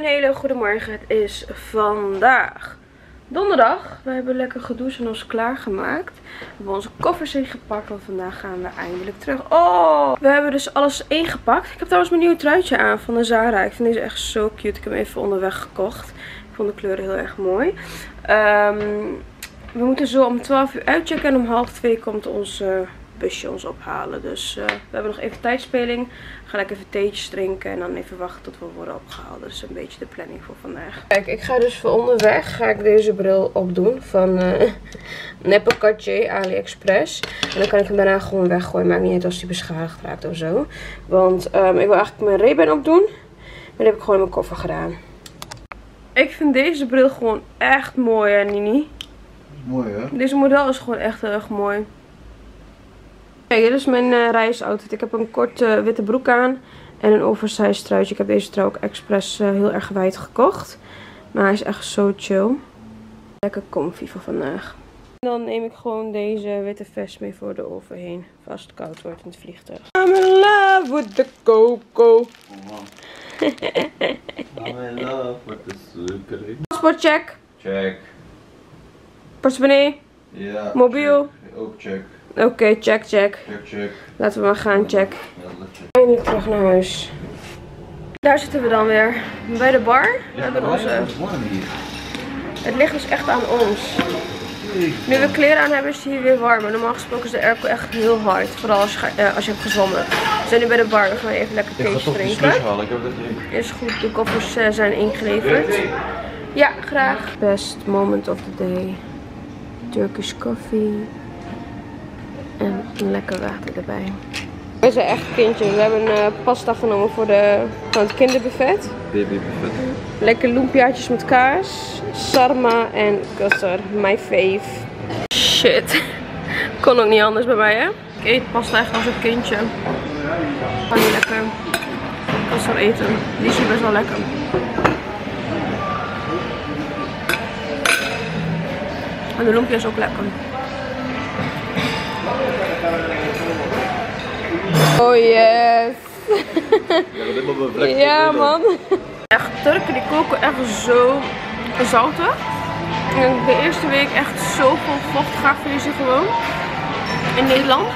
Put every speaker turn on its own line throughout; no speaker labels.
Een hele goede morgen. Het is vandaag donderdag. We hebben lekker gedoucht en ons klaargemaakt. We hebben onze koffers ingepakt. Want vandaag gaan we eindelijk terug. Oh! We hebben dus alles ingepakt. Ik heb trouwens mijn nieuwe truitje aan van de Zara. Ik vind deze echt zo cute. Ik heb hem even onderweg gekocht. Ik vond de kleuren heel erg mooi. Ehm, we moeten zo om 12 uur uitchecken. En om half 2 komt onze busje ons ophalen. Dus uh, we hebben nog even tijdspeling. Ga lekker even theetjes drinken en dan even wachten tot we worden opgehaald. Dat is een beetje de planning voor vandaag. Kijk, ik ga dus voor onderweg ga ik deze bril opdoen van uh, Neppe Cartier AliExpress. En dan kan ik hem daarna gewoon weggooien. Maakt niet uit als hij beschadigd raakt of zo. Want um, ik wil eigenlijk mijn Ray-Ban opdoen. Maar dat heb ik gewoon in mijn koffer gedaan. Ik vind deze bril gewoon echt mooi hè Nini?
Mooi hè?
Deze model is gewoon echt heel erg mooi. Kijk, dit is mijn uh, reisoutfit. Ik heb een korte witte broek aan en een oversized truitje. Ik heb deze trui ook expres uh, heel erg wijd gekocht. Maar hij is echt zo chill. Lekker comfy voor vandaag. En dan neem ik gewoon deze witte vest mee voor de overheen. Vast het koud wordt in het vliegtuig. I'm in love with the coco.
Oh, I'm in love with the suiker.
Paspoortcheck.
Check.
Portemonnee.
Ja.
Mobiel.
check. Ook check.
Oké, okay, check, check.
Check, check.
Laten we maar gaan, check. Eindelijk terug naar huis. Daar zitten we dan weer. Bij de bar. We hebben onze...
Het
ligt dus echt aan ons. Nu we kleren aan hebben is het hier weer warm. Normaal gesproken is de airco echt heel hard. Vooral als je, uh, als je hebt gezwommen. We zijn nu bij de bar. We gaan even lekker thee drinken.
halen, ik heb dat niet.
Is goed, de koffers uh, zijn ingeleverd. Ja, graag. Best moment of the day. Turkish coffee. En een lekker water erbij. We zijn echt kindje. We hebben uh, pasta genomen voor, de, van het kinderbuffet.
Babybuffet.
Lekker loempiaatjes met kaas. Sarma en kusser. My fave. Shit. Kon ook niet anders bij mij hè. Ik eet pasta echt als een kindje. Kan niet lekker. Kusser eten. Die is hier best wel lekker. En de lumpia is ook lekker. Oh yes. ja man. Echt Turken die koken echt zo zoutig. En de eerste week echt zoveel vocht gaven gewoon. In Nederland.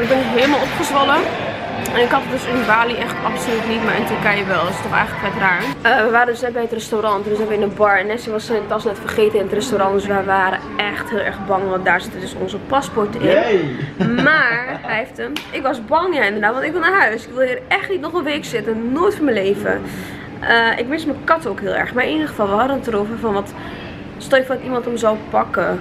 Ik ben helemaal opgezwollen. En ik had het dus in Bali echt absoluut niet, maar in Turkije wel. Dat is toch eigenlijk vet raar. Uh, we waren dus net bij het restaurant, dus zijn we in een bar. En Nessie was zijn tas net vergeten in het restaurant, dus we waren echt heel erg bang. Want daar zitten dus onze paspoorten in. Maar, hij heeft hem. Ik was bang ja inderdaad, want ik wil naar huis. Ik wil hier echt niet nog een week zitten, nooit van mijn leven. Uh, ik mis mijn kat ook heel erg. Maar in ieder geval, we hadden het erover van wat... Stel je voor dat iemand hem zou pakken.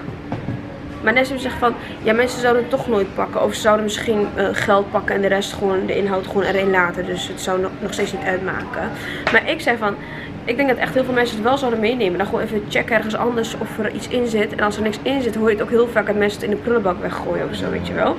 Maar Nessim zegt van, ja mensen zouden het toch nooit pakken. Of ze zouden misschien uh, geld pakken en de rest gewoon, de inhoud gewoon erin laten. Dus het zou nog, nog steeds niet uitmaken. Maar ik zei van, ik denk dat echt heel veel mensen het wel zouden meenemen. Dan gewoon even checken ergens anders of er iets in zit. En als er niks in zit, hoor je het ook heel vaak dat mensen het in de prullenbak weggooien of zo, weet je wel.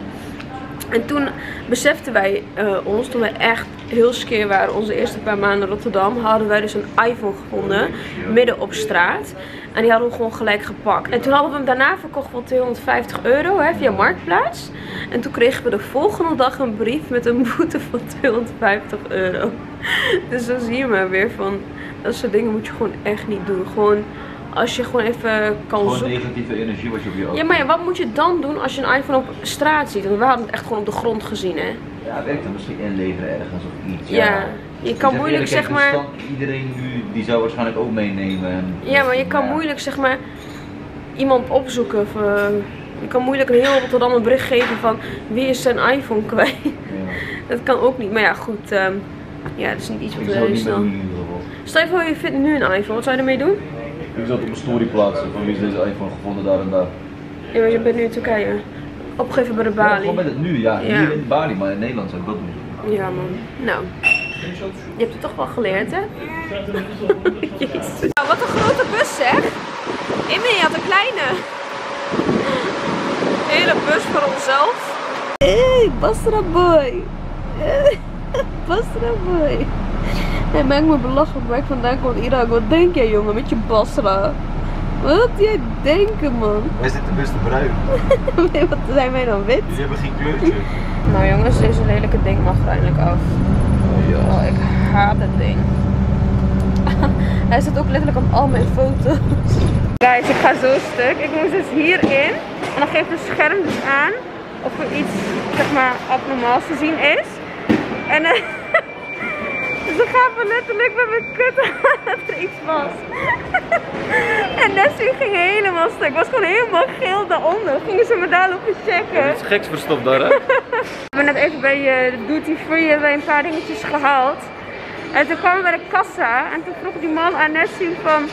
En toen beseften wij uh, ons, toen wij echt heel skeer waren, onze eerste paar maanden in Rotterdam, hadden wij dus een iPhone gevonden, midden op straat. En die hadden we gewoon gelijk gepakt. En toen hadden we hem daarna verkocht voor 250 euro hè, via Marktplaats. En toen kregen we de volgende dag een brief met een boete van 250 euro. Dus dan zie je maar weer van, dat soort dingen moet je gewoon echt niet doen. Gewoon als je gewoon even kan
Gewoon
zoeken.
negatieve energie wat je op je auto
Ja, maar ja, wat moet je dan doen als je een iPhone op straat ziet? Want we hadden het echt gewoon op de grond gezien, hè?
Ja, werkt er misschien inleveren ergens of iets.
Ja, je kan
zeg
moeilijk,
eerlijk,
zeg maar-
Iedereen nu, die zou waarschijnlijk ook meenemen. en-
Ja, maar je kan
Ja.
moeilijk, zeg maar, iemand opzoeken. Of, eh, je kan moeilijk een heel Rotterdam een bericht geven van wie is zijn iPhone kwijt.
Ja.
Dat kan ook niet. Maar ja, goed. ehm, ja, dat is niet iets wat
Ik
we
zou het
heel snel... Stel je voor, je vindt nu een iPhone. Wat zou je ermee doen?
Ik het op een story plaatsen van wie is deze iPhone gevonden daar en daar.
Ja, maar je bent nu in Turkije. Opgeven bij de
Ja,
Bali.
gewoon met het nu, ja.
Ja.
Hier in Bali, maar in Nederland zou ik dat doen.
Ja, man. Nou. Je hebt het toch wel geleerd, hè? Jezus. Nou, wat een grote bus, zeg. Immi had een kleine. Hele bus voor onszelf. Hey, Basra boy. Basra boy. Hij maakt me belachelijk waar ik vandaan kom Irak. Wat denk jij, jongen, met je Basra? Wat jij denken, man?
Wij zitten best bruin.
Nee, wat zijn wij dan wit?
Jullie hebben geen kleurtje.
Nou jongens, deze lelijke ding mag er eindelijk af.
Ja.
Oh, ik haat het ding. Hij staat ook letterlijk op al mijn foto's. Guys, ik ga zo stuk. Ik moest dus hierin. En dan geeft het scherm dus aan of er iets, zeg maar, abnormaals te zien is. En uh, ze gaven letterlijk met mijn kut aan dat er iets was. en Nessie ging helemaal stuk. Ik was gewoon helemaal geel daaronder. Gingen ze me daar lopen checken.
Iets geks verstopt daar, hè?
We hebben net even bij uh, de duty free hebben een paar dingetjes gehaald. En toen kwamen we bij de kassa en toen vroeg die man aan Nessie van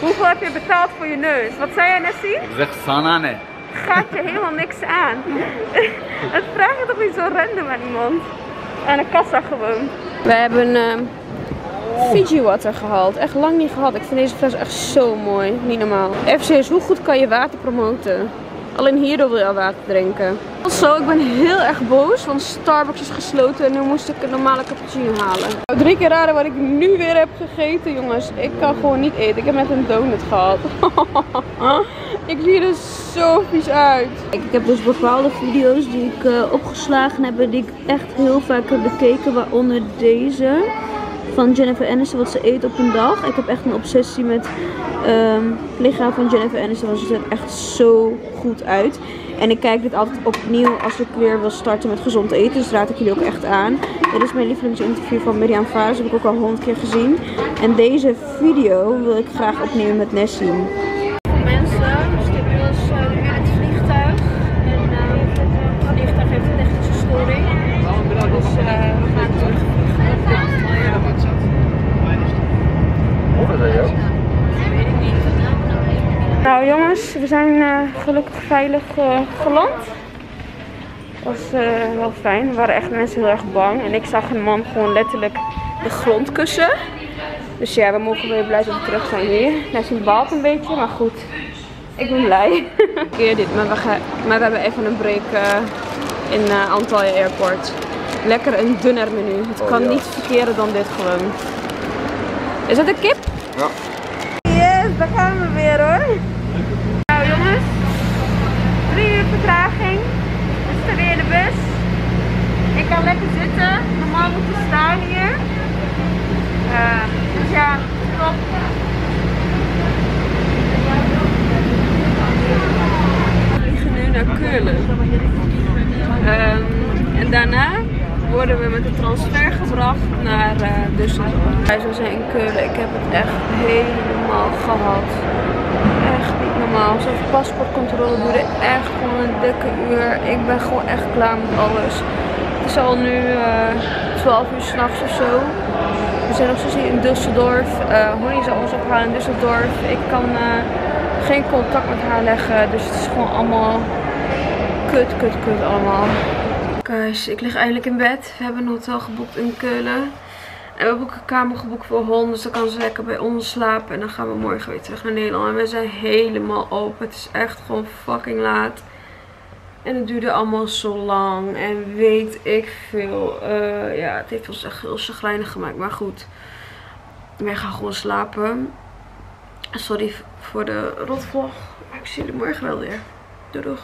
hoeveel heb je betaald voor je neus? Wat zei jij Nessie?
Ik zeg Sanane.
Gaat je helemaal niks aan. Het vraag je toch niet zo random aan iemand? Aan de kassa gewoon. We hebben uh, Fiji water gehaald. Echt lang niet gehad. Ik vind deze fles echt zo mooi. Niet normaal. Even serieus, hoe goed kan je water promoten? Alleen hierdoor wil je al water drinken. Zo, ik ben heel erg boos, want Starbucks is gesloten en nu moest ik een normale cappuccino halen. Drie keer raden wat ik nu weer heb gegeten, jongens. Ik kan gewoon niet eten. Ik heb net een donut gehad. ik zie er zo vies uit. Ik heb dus bepaalde video's die ik uh, opgeslagen heb, die ik echt heel vaak heb bekeken, waaronder deze van Jennifer Aniston wat ze eet op een dag. Ik heb echt een obsessie met um, lichaam van Jennifer Aniston. Want ze ziet er echt zo goed uit. En ik kijk dit altijd opnieuw als ik weer wil starten met gezond eten. Dus raad ik jullie ook echt aan. Dit is mijn lievelingsinterview van Miriam Vaas. Dat heb ik ook al honderd keer gezien. En deze video wil ik graag opnemen met Nessie. Mensen, dus dit was uh, nu in het vliegtuig. En uh, het vliegtuig heeft een technische storing. Dus uh, we gaan terug.
Horen ze jou?
Nou jongens, we zijn uh, gelukkig veilig uh, geland. Dat was uh, wel fijn. Er waren echt mensen heel erg bang. En ik zag een man gewoon letterlijk de grond kussen. Dus ja, we mogen weer blij dat we terug zijn hier. Hij is baalt een beetje, maar goed. Ik ben blij. Keer dit, maar we, gaan, maar we hebben even een break in Antalya Airport. Lekker een dunner menu. Het oh, kan ja. niet verkeren dan dit gewoon. Is dat een kip?
Ja.
Yes, daar gaan we weer hoor. Nou jongens, drie uur vertraging. Het is er weer de bus. Ik kan lekker zitten. Normaal moet je staan hier. Uh, dus ja, top. We vliegen nu naar Keulen. Um, en daarna worden we met de transfer gebracht naar uh, Düsseldorf. Wij zijn in Keulen. Ik heb het echt helemaal gehad. Echt niet normaal. Zo'n paspoortcontrole duurde echt gewoon een dikke uur. Ik ben gewoon echt klaar met alles. Het is al nu uh, 12 uur s'nachts of zo. We zijn nog steeds in Düsseldorf. Uh, Honey zal ons ophalen in Düsseldorf. Ik kan uh, geen contact met haar leggen. Dus het is gewoon allemaal kut, kut, kut allemaal. Guys, ik lig eindelijk in bed. We hebben een hotel geboekt in Keulen. En we hebben ook een kamer geboekt voor Hon. Dus dan kan ze lekker bij ons slapen. En dan gaan we morgen weer terug naar Nederland. En we zijn helemaal open. Het is echt gewoon fucking laat. En het duurde allemaal zo lang. En weet ik veel. Uh, ja, het heeft ons echt heel gemaakt. Maar goed. Wij gaan gewoon slapen. Sorry voor de rotvlog. Maar ik zie jullie morgen wel weer. Doei doeg.